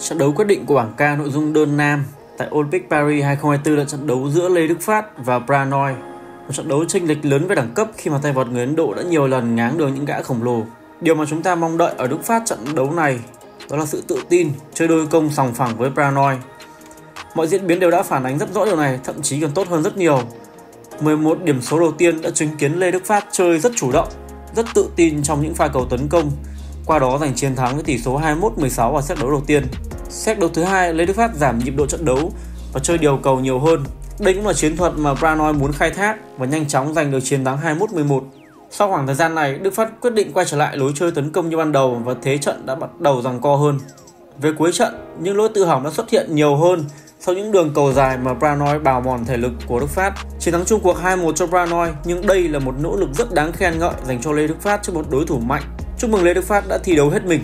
Trận đấu quyết định của bảng K nội dung đơn nam tại Olympic Paris 2024 là trận đấu giữa Lê Đức Phát và Pranoy. Một trận đấu chênh lệch lớn về đẳng cấp khi mà tay vợt người Ấn Độ đã nhiều lần ngáng đường những gã khổng lồ. Điều mà chúng ta mong đợi ở Đức Phát trận đấu này đó là sự tự tin, chơi đôi công sòng phẳng với Pranoy. Mọi diễn biến đều đã phản ánh rất rõ điều này, thậm chí còn tốt hơn rất nhiều. 11 điểm số đầu tiên đã chứng kiến Lê Đức Phát chơi rất chủ động, rất tự tin trong những pha cầu tấn công, qua đó giành chiến thắng với tỷ số 21-16 ở set đấu đầu tiên. Set đấu thứ hai, Lê Đức Phát giảm nhịp độ trận đấu và chơi điều cầu nhiều hơn. Đây cũng là chiến thuật mà Pranoy muốn khai thác và nhanh chóng giành được chiến thắng 21-11. Sau khoảng thời gian này, Đức Phát quyết định quay trở lại lối chơi tấn công như ban đầu và thế trận đã bắt đầu giằng co hơn. Về cuối trận, những lỗi tự hỏng đã xuất hiện nhiều hơn sau những đường cầu dài mà Pranoy bào mòn thể lực của Đức Phát. Chiến thắng chung cuộc 2-1 cho Pranoy, nhưng đây là một nỗ lực rất đáng khen ngợi dành cho Lê Đức Phát trước một đối thủ mạnh. Chúc mừng Lê Đức Phát đã thi đấu hết mình.